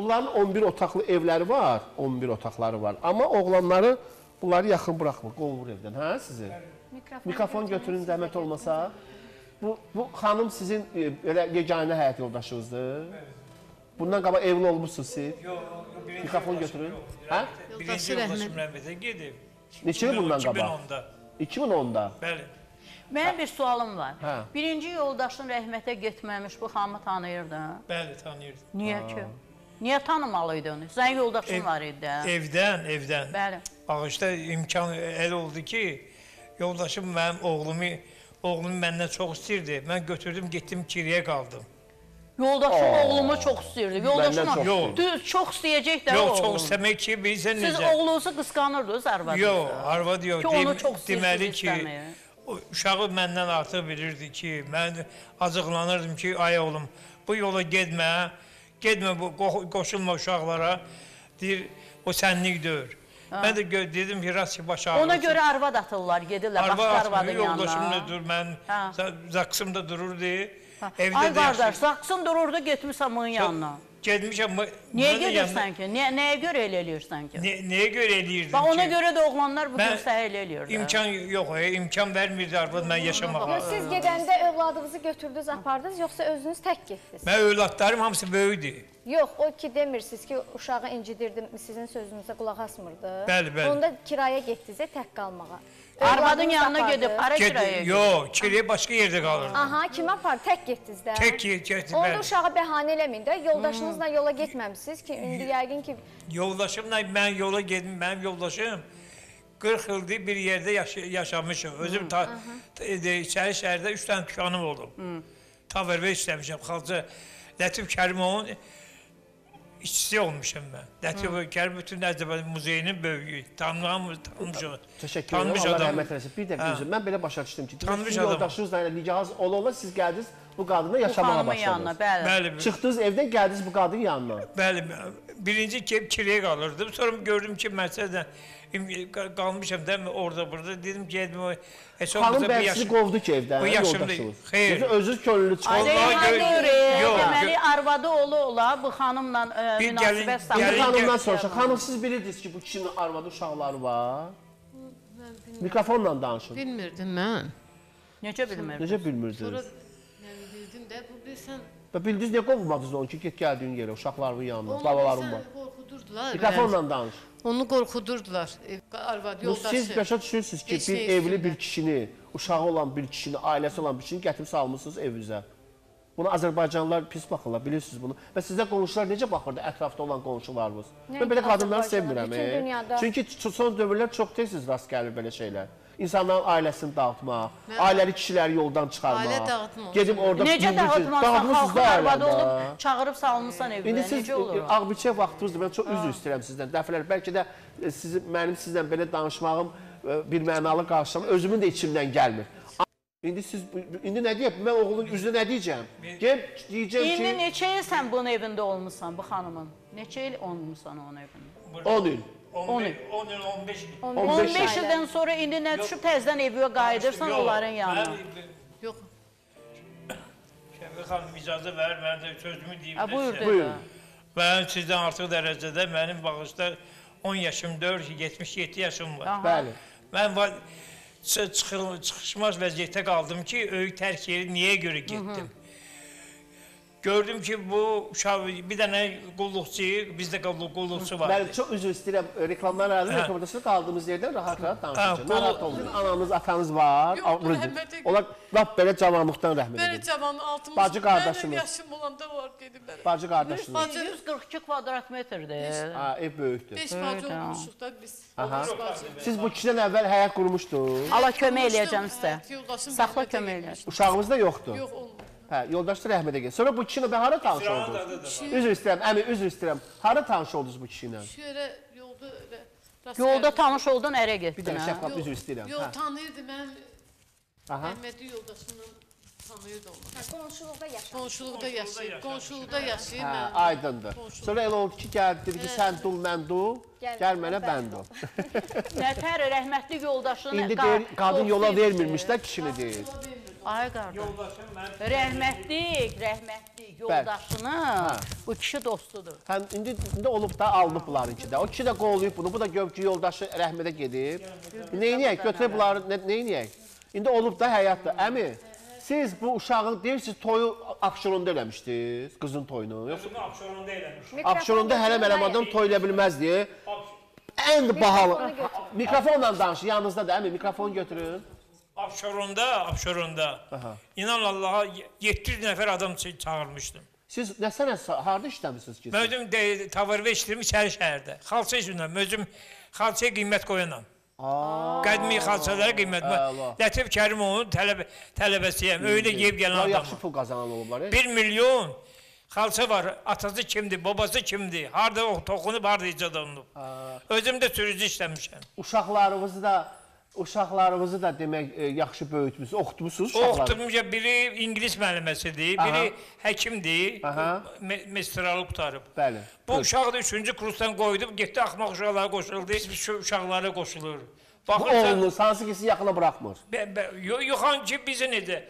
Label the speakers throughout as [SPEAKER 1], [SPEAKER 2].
[SPEAKER 1] Bunların 11 otaqlı evləri var, 11 otaqları var. Amma oğlanları bunları yaxın buraxmır, qovur evdən. Hə sizi?
[SPEAKER 2] Mikrofon,
[SPEAKER 1] Mikrofon götürün zəhmət olmasa. Bu bu xanım sizin e, belə yeganə həyat yoldaşınızdır. Bundan qabaq evli olmusunuz siz.
[SPEAKER 3] Yox, yox,
[SPEAKER 1] Mikrofon götürün. Hə?
[SPEAKER 3] Birinci yoldaşım rəhmətə gedib.
[SPEAKER 1] Neçə il bundan qabaq?
[SPEAKER 3] 2010-da.
[SPEAKER 1] 2010-da.
[SPEAKER 3] Bəli.
[SPEAKER 4] Mənim bir sualım var.
[SPEAKER 1] Hə.
[SPEAKER 4] Birinci yoldaşın rəhmətə getməmiş bu xanımı tanıyırdın.
[SPEAKER 3] Bəli, tanıyırdım.
[SPEAKER 4] Niyə ki? Niyə tanımalıydın? Sən yoldaşın
[SPEAKER 3] Ev-
[SPEAKER 4] var idi. də.
[SPEAKER 3] Evdən, evdən.
[SPEAKER 4] Bəli.
[SPEAKER 3] Bağışda imkan el oldu ki, yoldaşım mənim oğlumu, oğlumu məndən çox istirdi. Mən götürdüm, getdim Kiriyə qaldım.
[SPEAKER 4] Yoldaşın
[SPEAKER 1] Aa.
[SPEAKER 4] oğlumu çox istəyirdi. Yoldaşın
[SPEAKER 1] çox
[SPEAKER 3] istəyirdi.
[SPEAKER 4] Düz çox istəyəcək də
[SPEAKER 3] Yox,
[SPEAKER 4] oğlum.
[SPEAKER 3] çox istəmək ki, bilirsən
[SPEAKER 4] Siz
[SPEAKER 3] necə?
[SPEAKER 4] oğlunuzu qısqanırdınız arvadınızı.
[SPEAKER 3] Yox, arvad yox.
[SPEAKER 4] Ki onu çox istəyirdi,
[SPEAKER 3] Deməli ki, uşağı məndən artıq bilirdi ki, mən acıqlanırdım ki, ay oğlum, bu yola getmə, getmə bu qo- qoşulma uşaqlara. Deyir, o sənlik deyil. Mən də dedim ki, rast ki, baş ağrısı.
[SPEAKER 4] Ona görə arvad atırlar, gedirlər
[SPEAKER 3] Arva
[SPEAKER 4] başqa arvadın
[SPEAKER 3] yoldaşım
[SPEAKER 4] yanına.
[SPEAKER 3] da dur, mən
[SPEAKER 4] Ha.
[SPEAKER 3] za- zaksımda dururdu. Evdə
[SPEAKER 4] Ay qardaş, saxsın dururdu, getmisən bunun yanına.
[SPEAKER 3] Getmişəm. bu-
[SPEAKER 4] Niyə gedirsən ki? Niyə, nəyə görə elə eləyirsən ki?
[SPEAKER 3] Ne, nəyə görə eləyirdim
[SPEAKER 4] Bax ona
[SPEAKER 3] ki?
[SPEAKER 4] görə də oğlanlar bu gün
[SPEAKER 3] Mən
[SPEAKER 4] səhər elə eləyir. də.
[SPEAKER 3] İmkan yox, e, imkan vermirdi arvad mən yaşamağa.
[SPEAKER 2] Yox, siz gedəndə övladınızı götürdünüz, apardınız, yoxsa özünüz tək getdiniz?
[SPEAKER 3] Mən övladlarım hamısı böyükdür.
[SPEAKER 2] Yox, o ki demirsiniz ki, uşağı incidirdim, sizin sözünüzə qulaq asmırdı.
[SPEAKER 3] Bəli, bəli.
[SPEAKER 2] Onda kiraya getdinizə tək qalmağa.
[SPEAKER 4] Arvadın yanına gedib para
[SPEAKER 3] Get,
[SPEAKER 4] kiraya gedib.
[SPEAKER 3] yox, kiriyə başqa yerdə qalırdı.
[SPEAKER 2] Aha, kim apar? Tək getdiniz də.
[SPEAKER 3] Tək get- getdim,
[SPEAKER 2] Onda
[SPEAKER 3] bəli.
[SPEAKER 2] uşağı bəhanə eləməyin də. Yoldaşınızla yola getməmisiniz ki, indi yəqin ki,
[SPEAKER 3] Yoldaşımla mən yola gedim, mənim yoldaşım 40 ildir bir yerdə yaş yaşamışım. Özüm e, içəri şəhərdə 3 dənə dükanım olub. Taverdə işləmişəm. Xalça Lətif Kərimovun işçisi olmuşam mən. Lətif Kərim bütün Əcəbəli muzeyinin böyüyü. Tanınan tanımış o.
[SPEAKER 1] Təşəkkür
[SPEAKER 3] Tanımış
[SPEAKER 1] edirəm. Allah
[SPEAKER 3] adam.
[SPEAKER 1] rəhmət eləsin. Bir
[SPEAKER 3] Hə.
[SPEAKER 1] üzr. Mən belə başa düşdüm ki,
[SPEAKER 3] Tanımış
[SPEAKER 1] sizin
[SPEAKER 3] adam.
[SPEAKER 1] yoldaşınızla ilə nikahınız ola-ola siz gəldiniz bu qadına yaşamağa başladınız.
[SPEAKER 4] bəli.
[SPEAKER 3] Bəli,
[SPEAKER 1] Çıxdınız evdən gəldiniz bu qadının yanına.
[SPEAKER 3] Bəli, birinci ki kiriyə qalırdım. Sonra gördüm ki, məsələn qalmışam da orada burada dedim ki, dedim, heç
[SPEAKER 1] Xanım
[SPEAKER 3] olmasa bir
[SPEAKER 1] bəy sizi qovdu ki evdən, yoldaşınız.
[SPEAKER 3] Xeyr.
[SPEAKER 1] Özünüz könüllü
[SPEAKER 4] Zeynəb
[SPEAKER 3] gö-
[SPEAKER 4] görə,
[SPEAKER 3] Yox,
[SPEAKER 4] deməli arvadı ola ola bu xanımla e, münasibət
[SPEAKER 3] gəlin-
[SPEAKER 1] Bir
[SPEAKER 4] saxlayır.
[SPEAKER 1] xanımdan soruşa, xanım siz bilirdiniz ki, bu kişinin arvadı uşaqları var. Mikrofonla danışın.
[SPEAKER 5] Bilmirdim mən.
[SPEAKER 4] Necə bilmir?
[SPEAKER 1] Necə
[SPEAKER 5] Sonra
[SPEAKER 1] bilmirdiniz?
[SPEAKER 5] yəni bildim də bu bilsən
[SPEAKER 1] Və bildiniz niyə qovmadınız onu ki, get gəldiyin yerə, uşaqlarının yanına,
[SPEAKER 5] onu
[SPEAKER 1] balaların
[SPEAKER 5] bilsən
[SPEAKER 1] var.
[SPEAKER 5] qorxudurdular.
[SPEAKER 1] Mikrofonla danış.
[SPEAKER 5] Onu qorxudurdular. E, Arvad yoldaşı.
[SPEAKER 1] siz başa düşürsünüz ki, bir evli bir kişini, uşağı olan bir kişini, ailəsi olan bir kişini gətirib salmısınız evinizə. Buna Azərbaycanlılar pis baxırlar, bilirsiniz bunu. Və sizə qonşular necə baxırdı ətrafda olan qonşularınız? Mən belə qadınları sevmirəm. e.
[SPEAKER 2] dünyada.
[SPEAKER 1] Çünki son dövrlər çox tez rast gəlir belə şeylər. İnsanların ailəsini dağıtmaq, ailəli kişiləri yoldan çıxarmaq.
[SPEAKER 5] Ailə dağıtmaq.
[SPEAKER 1] Gedib orada
[SPEAKER 4] Necə
[SPEAKER 1] dağıtmısınız
[SPEAKER 4] xalqın
[SPEAKER 1] da
[SPEAKER 4] arvadı olub çağırıb salmısan evinə.
[SPEAKER 1] İndi siz
[SPEAKER 4] Necə olur? o?
[SPEAKER 1] Ağbirçə vaxtınızdır. Mən çox üzr istəyirəm sizdən. Dəfələr bəlkə də e, sizin mənim sizlə belə danışmağım e, bir mənalı qarşılamam özümün də içimdən gəlmir. İndi siz indi nə deyib? Mən oğlun üzünə nə deyəcəm? Gəl deyəcəm
[SPEAKER 4] İndi
[SPEAKER 1] ki
[SPEAKER 4] neçə il sən bunun evində olmusan bu xanımın? Neçə il olmusan onun evində?
[SPEAKER 1] 10 il.
[SPEAKER 3] 10 il, 10 il, 15 il.
[SPEAKER 1] 15
[SPEAKER 4] 15
[SPEAKER 1] il.
[SPEAKER 4] ildən sonra indi nə düşüb təzədən evə qayıdırsan onların yanına.
[SPEAKER 5] Yox.
[SPEAKER 3] Şəfi xanım icazə ver, mən də sözümü deyim.
[SPEAKER 4] Buyur.
[SPEAKER 1] Buyurun.
[SPEAKER 3] Mən sizdən artıq dərəcədə mənim bağışda 10 yaşım 4, 77 yaşım var.
[SPEAKER 4] Aha.
[SPEAKER 1] Bəli.
[SPEAKER 3] Mən çıxışmaz vəziyyətə qaldım ki, öyü tərk yeri niyə görə getdim? Gördüm ki, bu uşaq bir dənə qulluqçu, bizdə qulluq, qulluqçu var.
[SPEAKER 1] Mən çox üzr istəyirəm. e, Reklamlar arası
[SPEAKER 3] Hə.
[SPEAKER 1] reklamdan sonra qaldığımız yerdən rahat-rahat danışacağıq.
[SPEAKER 3] qul-
[SPEAKER 1] Narahat olmayın. Ananız, atanız var. Onlar lap belə cavanlıqdan rəhmət edir.
[SPEAKER 5] cavan 60
[SPEAKER 1] Bacı qardaşımız.
[SPEAKER 5] Mənim yaşım olanda var dedim mən.
[SPEAKER 1] Bacı qardaşınız.
[SPEAKER 5] Bacı
[SPEAKER 4] 142 kvadrat metrdir.
[SPEAKER 1] Ha, ev böyükdür.
[SPEAKER 5] 5 bacı olmuşuq da biz.
[SPEAKER 1] Siz bu kişidən əvvəl həyat qurmuşdunuz.
[SPEAKER 4] Allah kömək eləyəcəm sizə.
[SPEAKER 5] yoldaşım
[SPEAKER 4] Saxla kömək
[SPEAKER 5] getmişdi.
[SPEAKER 1] Uşağınız da yoxdur.
[SPEAKER 5] Yox olmadı.
[SPEAKER 1] Hə, yoldaşlar rəhmətə getdi. Sonra bu kişi ilə hara tanış oldunuz? Üzr istəyirəm, əmi, üzr istəyirəm. Hara tanış oldunuz bu kişi ilə?
[SPEAKER 5] Şu yerə yolda elə
[SPEAKER 4] Yolda tanış oldun, ərə
[SPEAKER 1] Bir
[SPEAKER 4] getdin.
[SPEAKER 1] dənə
[SPEAKER 4] hə?
[SPEAKER 1] şəffaf üzr istəyirəm.
[SPEAKER 5] Yox,
[SPEAKER 1] Hə.
[SPEAKER 5] tanıyırdı mən.
[SPEAKER 1] Aha.
[SPEAKER 5] Əhmədi yoldaşımla tanıyırdı onu.
[SPEAKER 2] qonşuluqda yaşayır.
[SPEAKER 5] Qonşuluqda yaşayır. Qonşuluqda yaşayır
[SPEAKER 1] Hə,
[SPEAKER 5] mən.
[SPEAKER 1] aydındır. Sonra elə oldu ki, gəldi dedi ki, sən dul, mən dul.
[SPEAKER 2] Gəl mənə
[SPEAKER 1] bənd ol.
[SPEAKER 4] Nətər rəhmətli yoldaşını
[SPEAKER 1] İndi deyir, qadın yola vermirmiş də kişini deyir.
[SPEAKER 4] Ay qardaş. Rəhmətlik, rəhmətlik yoldaşının bu kişi dostudur.
[SPEAKER 1] Həm indi indi olub da alınıb bunların iki də. O kişi də qovlayıb bunu. Bu da görkü yoldaşı rəhmətə gedib. Neyniyək? Götürüb bunları nə- neyniyək? İndi olub da həyatda. Əmi, siz bu uşağın deyirsiniz toyu Abşeronda eləmişdiniz, qızın toyunu. Yoxsa
[SPEAKER 3] Abşeronda.
[SPEAKER 2] Mikrofon
[SPEAKER 1] Abşeronda hələ mənim adam toy elə bilməz deyə. Ən bahalı. Mikrofonla danış, yanınızdadır əmi, mikrofon götürün.
[SPEAKER 3] Abşeronda, Abşeronda. İnan Allaha 700 nəfər adam ça- çağırmışdım.
[SPEAKER 1] Siz nə sənət harda işləmisiniz ki?
[SPEAKER 3] Mən özüm tavarvə işləyirəm İçəri şəhərdə. Xalça üzündən özüm xalçaya qiymət qoyanam. Qədimi xalçalara qiymət.
[SPEAKER 1] Əla.
[SPEAKER 3] Lətif Kərimovun tələbə tələbəsiyəm. Öydə yeyib gələn adamam.
[SPEAKER 1] yaxşı pul qazanan olublar. e?
[SPEAKER 3] 1 milyon xalça var. Atası kimdir, babası kimdir? Harda toxunub, harda icad olunub. Özüm də sürücü işləmişəm.
[SPEAKER 1] Uşaqlarınızı da uşaqlarınızı da demək e, yaxşı böyütmüsünüz, oxutmusunuz uşaqları.
[SPEAKER 3] Oxutmuşa biri İngilis müəlliməsidir, biri həkimdir.
[SPEAKER 1] Aha.
[SPEAKER 3] Me mestralı qutarıb.
[SPEAKER 1] Bəli.
[SPEAKER 3] Bu uşağı da 3-cü kursdan qoydum, getdi axmaq uşaqlara qoşuldu. Biz şu uşaqlara qoşulur.
[SPEAKER 1] Bu
[SPEAKER 3] Baxırsan,
[SPEAKER 1] oğlunuz hansı ki sizi yaxına buraxmır.
[SPEAKER 3] bə- bə- yo- yoxan ki bizi necə?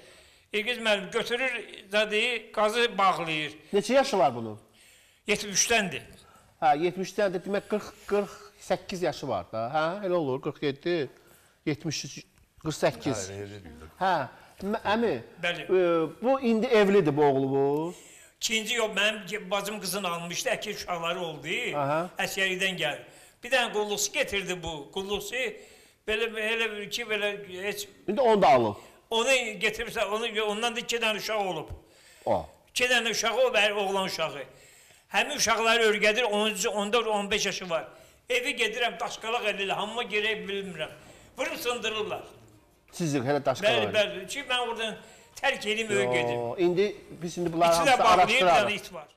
[SPEAKER 3] İlgiz müəllim götürür zadı, qazı bağlayır.
[SPEAKER 1] Neçə yaşı var bunun?
[SPEAKER 3] 73-dəndir.
[SPEAKER 1] Hə, 70-dən də demək 40 48 yaşı var da. Hə, elə olur 47, 73, 48. Hə, əmi.
[SPEAKER 3] Bəli.
[SPEAKER 1] e, bu indi evlidir bu oğlumuz.
[SPEAKER 3] İkinci yol mənim bacım qızını almışdı, əkil uşaqları oldu.
[SPEAKER 1] Aha.
[SPEAKER 3] Əsgəridən gəlir. Bir dənə qulluqçu getirdi bu. Qulluqçu belə elə bir ki belə heç
[SPEAKER 1] İndi onu da alıb.
[SPEAKER 3] onu getiribsə onu ondan da iki dənə uşaq olub.
[SPEAKER 1] O.
[SPEAKER 3] İki dənə uşağı o bəri oğlan uşağı. Həmin uşaqları örgədir 10-cu 14 15 yaşı var. Evi gedirəm daşqalaq edirlər, hamıma girə bilmirəm. Vurub sındırırlar.
[SPEAKER 1] Sizi hələ daşqal.
[SPEAKER 3] Bəli, bəli. Ki mən oradan tərk edeyim, öyə gedim.
[SPEAKER 1] İndi biz indi bunları
[SPEAKER 3] İçində
[SPEAKER 1] hamısı
[SPEAKER 3] bağlayıb bir dənə
[SPEAKER 1] araşdırarıq.
[SPEAKER 3] it var.